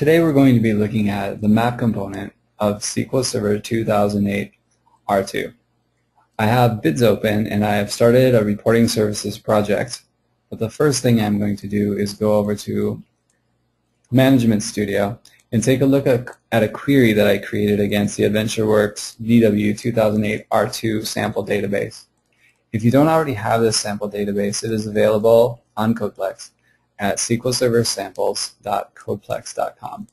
Today we're going to be looking at the map component of SQL Server 2008 R2. I have BIDS open and I have started a reporting services project. But the first thing I'm going to do is go over to Management Studio and take a look at, a query that I created against the AdventureWorks DW 2008 R2 sample database. If you don't already have this sample database, it is available on Codeplex at sqlserversamples.codeplex.com.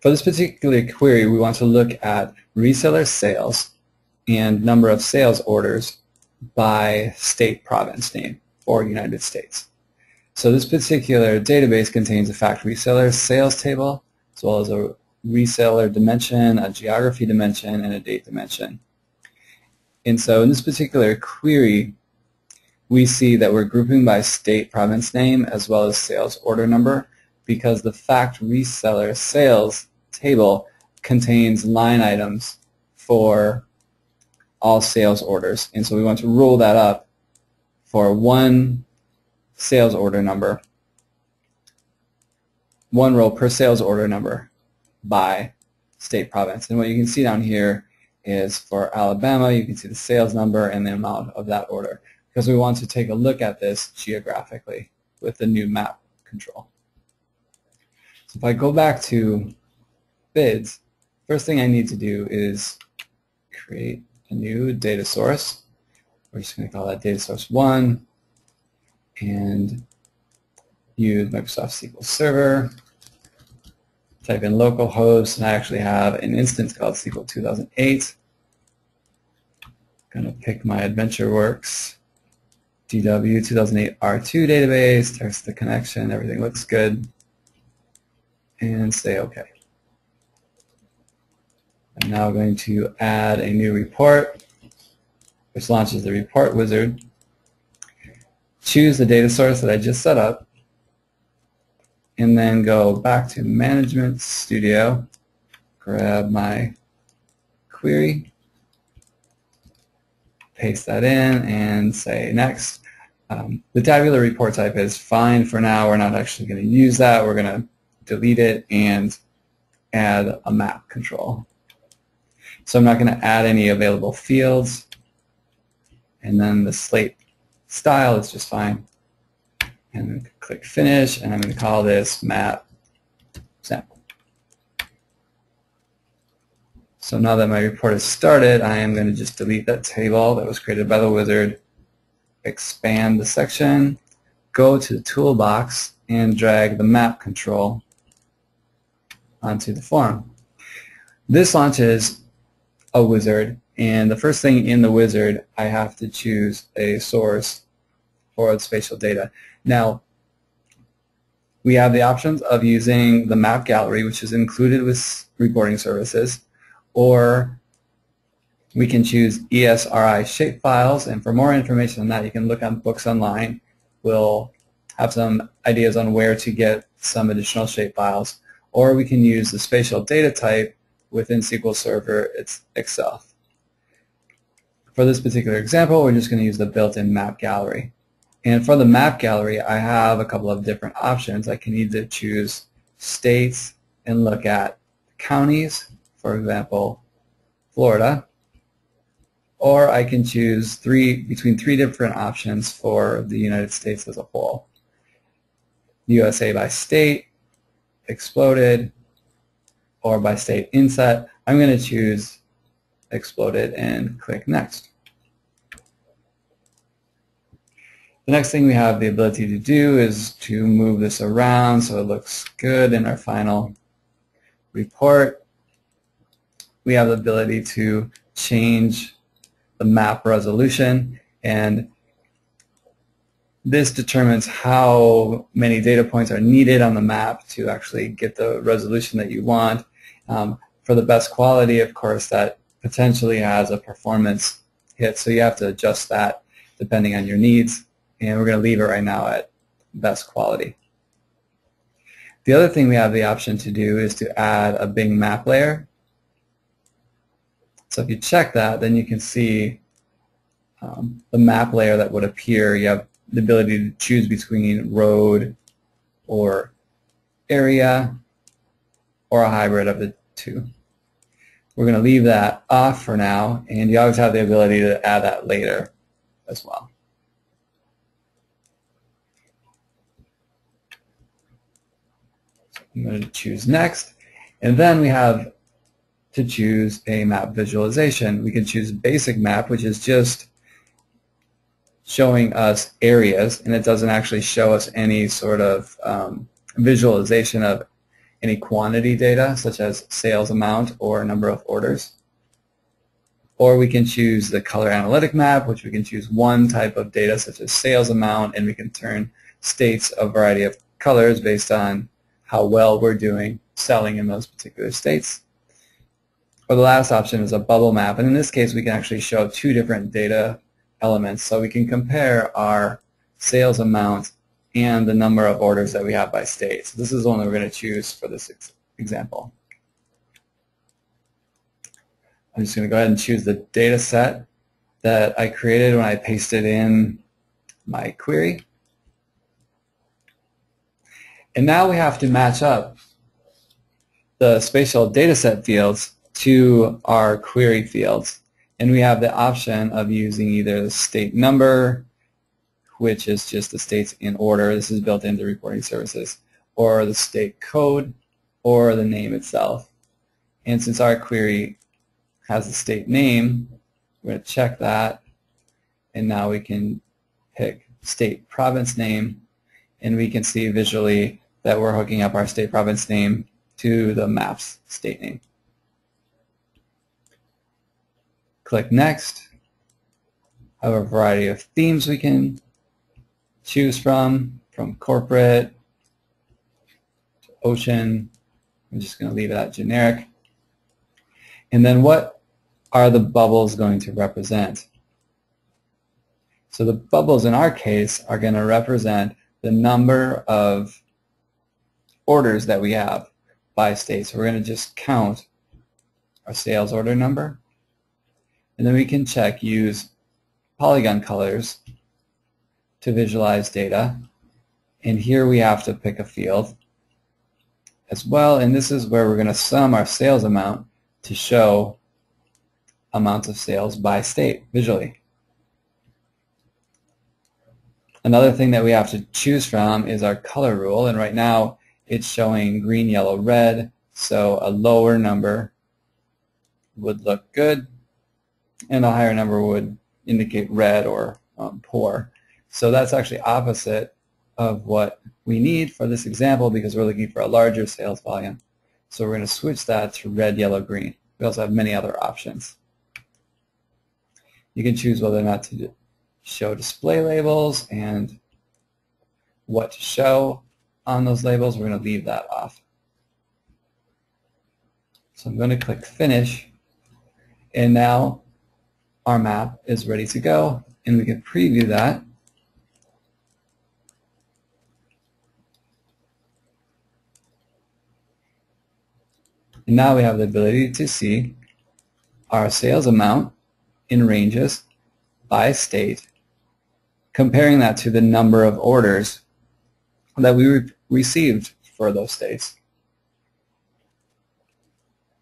For this particular query, we want to look at reseller sales and number of sales orders by state province name for United States. So this particular database contains a fact reseller sales table as well as a reseller dimension, a geography dimension, and a date dimension. And so in this particular query, we see that we're grouping by state province name as well as sales order number because the fact reseller sales table contains line items for all sales orders. And so we want to roll that up for one sales order number, one row per sales order number by state province. And what you can see down here is for Alabama, you can see the sales number and the amount of that order because we want to take a look at this geographically with the new map control. So if I go back to BIDS, first thing I need to do is create a new data source. We're just going to call that data source 1 and use Microsoft SQL Server. Type in localhost, and I actually have an instance called SQL 2008. I'm going to pick my AdventureWorks DW 2008 R2 database, test the connection, everything looks good, and say OK. I'm now going to add a new report, which launches the report wizard. Choose the data source that I just set up, and then go back to Management Studio, grab my query, paste that in and say next. Um, the tabular report type is fine for now. We're not actually going to use that. We're going to delete it and add a map control. So I'm not going to add any available fields. And then the slate style is just fine. And click finish, and I'm going to call this map sample. So now that my report is started, I am going to just delete that table that was created by the wizard, expand the section, go to the toolbox, and drag the map control onto the form. This launches a wizard, and the first thing in the wizard, I have to choose a source for the spatial data. Now, we have the options of using the map gallery, which is included with reporting services, or we can choose ESRI shapefiles. And for more information on that, you can look on books online. We'll have some ideas on where to get some additional shapefiles. Or we can use the spatial data type within SQL Server it's itself. For this particular example, we're just going to use the built-in map gallery. And for the map gallery, I have a couple of different options. I can either choose states and look at counties for example, Florida, or I can choose three between three different options for the United States as a whole. USA by state, exploded, or by state inset. I'm going to choose exploded and click next. The next thing we have the ability to do is to move this around so it looks good in our final report we have the ability to change the map resolution and this determines how many data points are needed on the map to actually get the resolution that you want. Um, for the best quality, of course, that potentially has a performance hit, so you have to adjust that depending on your needs, and we're going to leave it right now at best quality. The other thing we have the option to do is to add a Bing map layer so if you check that, then you can see um, the map layer that would appear. You have the ability to choose between road or area or a hybrid of the two. We're going to leave that off for now, and you always have the ability to add that later as well. I'm going to choose next, and then we have to choose a map visualization. We can choose basic map, which is just showing us areas, and it doesn't actually show us any sort of um, visualization of any quantity data, such as sales amount or number of orders. Or we can choose the color analytic map, which we can choose one type of data, such as sales amount, and we can turn states a variety of colors based on how well we're doing selling in those particular states. Or the last option is a bubble map, and in this case we can actually show two different data elements. So we can compare our sales amount and the number of orders that we have by state. So this is the one we're going to choose for this ex example. I'm just going to go ahead and choose the data set that I created when I pasted in my query. And now we have to match up the spatial data set fields to our query fields and we have the option of using either the state number, which is just the states in order. This is built into reporting services, or the state code, or the name itself. And since our query has the state name, we're going to check that, and now we can pick state province name, and we can see visually that we're hooking up our state province name to the map's state name. Click Next. Have a variety of themes we can choose from, from corporate to ocean. I'm just going to leave that generic. And then what are the bubbles going to represent? So the bubbles in our case are going to represent the number of orders that we have by state. So we're going to just count our sales order number and then we can check use polygon colors to visualize data. And here we have to pick a field as well. And this is where we're going to sum our sales amount to show amounts of sales by state visually. Another thing that we have to choose from is our color rule. And right now it's showing green, yellow, red. So a lower number would look good and a higher number would indicate red or um, poor. So that's actually opposite of what we need for this example because we're looking for a larger sales volume. So we're going to switch that to red, yellow, green. We also have many other options. You can choose whether or not to show display labels and what to show on those labels. We're going to leave that off. So I'm going to click Finish. And now our map is ready to go and we can preview that. And now we have the ability to see our sales amount in ranges by state, comparing that to the number of orders that we re received for those states.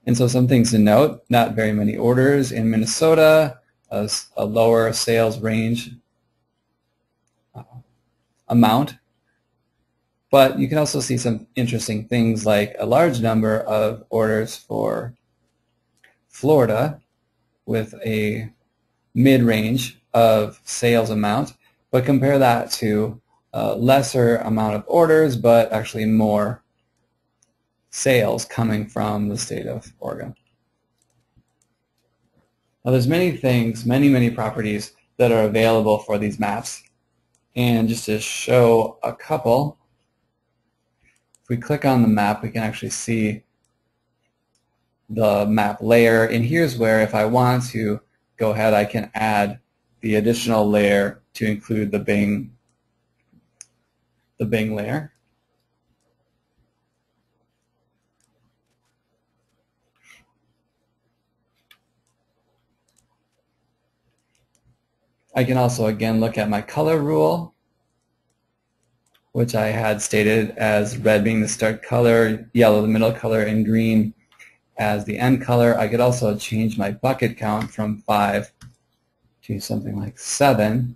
And so some things to note, not very many orders in Minnesota, a, a lower sales range uh, amount. But you can also see some interesting things like a large number of orders for Florida with a mid-range of sales amount, but compare that to a lesser amount of orders, but actually more sales coming from the state of Oregon. Now there's many things, many, many properties that are available for these maps. And just to show a couple, if we click on the map, we can actually see the map layer. And here's where if I want to go ahead, I can add the additional layer to include the Bing, the Bing layer. I can also again look at my color rule which I had stated as red being the start color, yellow the middle color, and green as the end color. I could also change my bucket count from 5 to something like 7.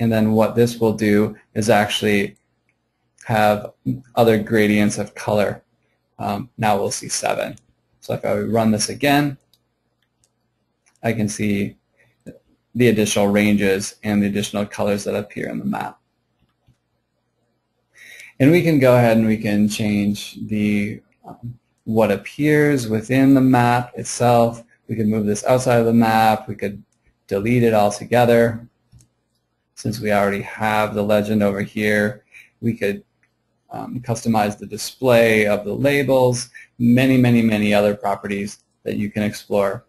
And then what this will do is actually have other gradients of color. Um, now we'll see 7. So if I run this again, I can see the additional ranges and the additional colors that appear in the map. And we can go ahead and we can change the um, what appears within the map itself. We could move this outside of the map. We could delete it altogether. Since we already have the legend over here, we could um, customize the display of the labels, many, many, many other properties that you can explore.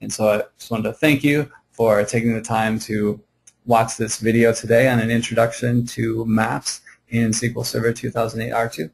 And so I just wanted to thank you for taking the time to watch this video today on an introduction to maps in SQL Server 2008 R2.